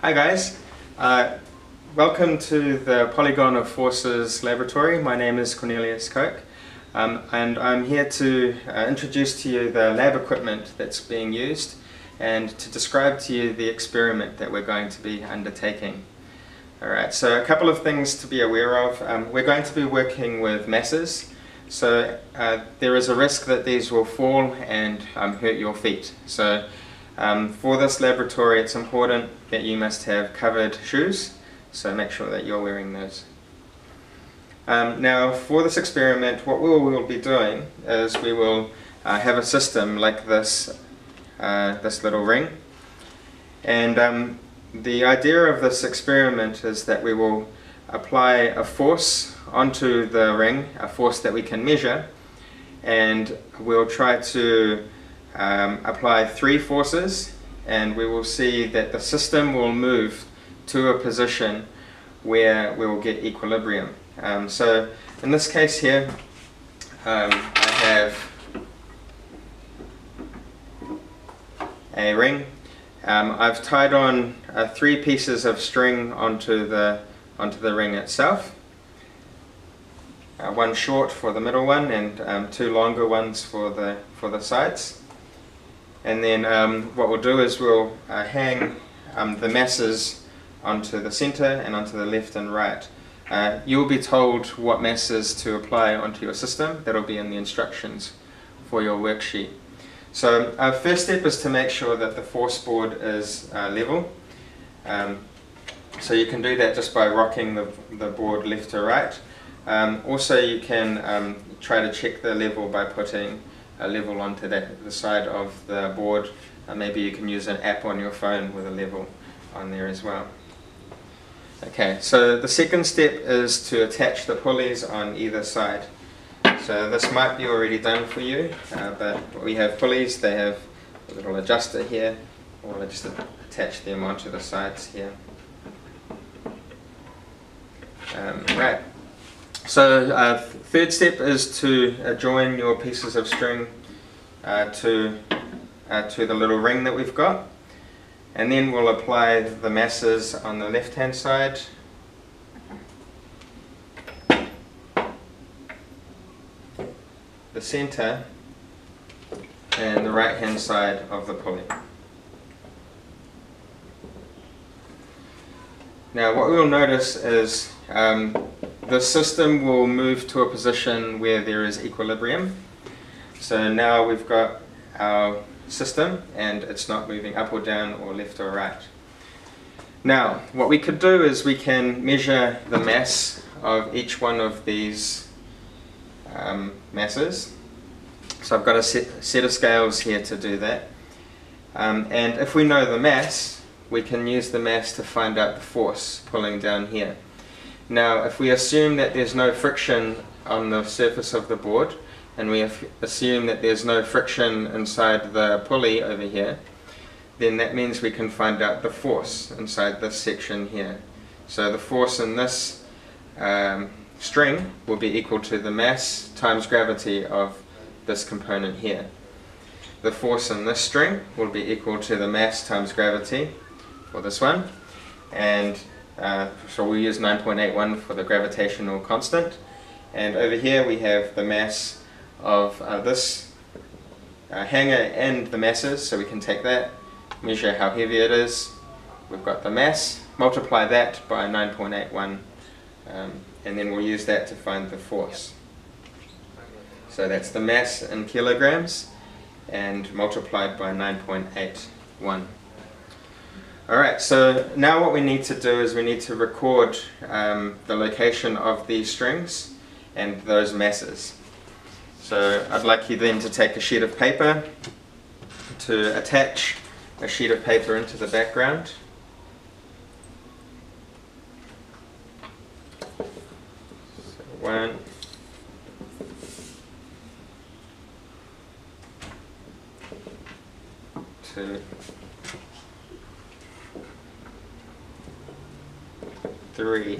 Hi guys, uh, welcome to the Polygon of Forces Laboratory. My name is Cornelis Kok um, and I'm here to uh, introduce to you the lab equipment that's being used and to describe to you the experiment that we're going to be undertaking. Alright, so a couple of things to be aware of. Um, we're going to be working with masses, so uh, there is a risk that these will fall and um, hurt your feet. So um, for this laboratory it's important that you must have covered shoes, so make sure that you're wearing those. Um, now for this experiment what we will be doing is we will uh, have a system like this, uh, this little ring and um, the idea of this experiment is that we will apply a force onto the ring, a force that we can measure and we'll try to um, apply three forces and we will see that the system will move to a position where we will get equilibrium. Um, so in this case here um, I have a ring. Um, I've tied on uh, three pieces of string onto the onto the ring itself. Uh, one short for the middle one and um, two longer ones for the for the sides. And then um, what we'll do is we'll uh, hang um, the masses onto the center and onto the left and right. Uh, you'll be told what masses to apply onto your system. That'll be in the instructions for your worksheet. So our first step is to make sure that the force board is uh, level. Um, so you can do that just by rocking the, the board left to right. Um, also you can um, try to check the level by putting a level onto that, the side of the board. Uh, maybe you can use an app on your phone with a level on there as well. Okay, so the second step is to attach the pulleys on either side. So this might be already done for you, uh, but we have pulleys, they have a little adjuster here, we'll just attach them onto the sides here. Um, right, so uh, third step is to uh, join your pieces of string uh, to, uh, to the little ring that we've got. And then we'll apply the masses on the left hand side. The center and the right hand side of the pulley. Now what we'll notice is um, the system will move to a position where there is equilibrium. So now we've got our system and it's not moving up or down or left or right. Now what we could do is we can measure the mass of each one of these um, masses. So I've got a set, set, of scales here to do that. Um, and if we know the mass, we can use the mass to find out the force pulling down here. Now if we assume that there's no friction on the surface of the board and we assume that there's no friction inside the pulley over here then that means we can find out the force inside this section here. So the force in this um, string will be equal to the mass times gravity of this component here. The force in this string will be equal to the mass times gravity for this one and uh, so we use 9.81 for the gravitational constant. And over here we have the mass of uh, this uh, hanger and the masses, so we can take that, measure how heavy it is. We've got the mass, multiply that by 9.81, um, and then we'll use that to find the force. So that's the mass in kilograms, and multiplied by 9.81. Alright, so now what we need to do is we need to record um, the location of these strings and those masses. So I'd like you then to take a sheet of paper to attach a sheet of paper into the background. So one, two, three.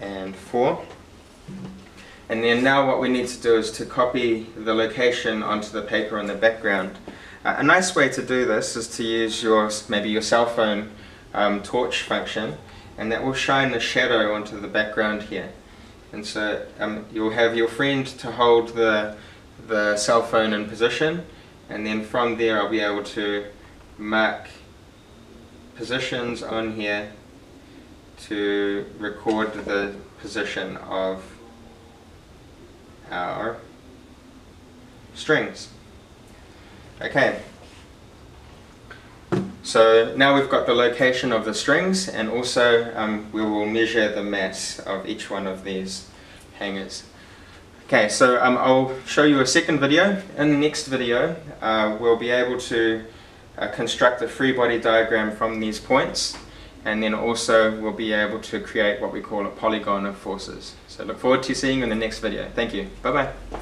And four. And then now what we need to do is to copy the location onto the paper in the background. Uh, a nice way to do this is to use your maybe your cell phone um, torch function and that will shine the shadow onto the background here. And so um, you'll have your friend to hold the, the cell phone in position and then from there I'll be able to mark positions on here to record the position of our strings. Okay. So now we've got the location of the strings and also um, we will measure the mass of each one of these hangers. Okay, so um, I'll show you a second video. In the next video, uh, we'll be able to uh, construct a free body diagram from these points and then also we'll be able to create what we call a polygon of forces. So look forward to seeing you in the next video. Thank you. Bye bye.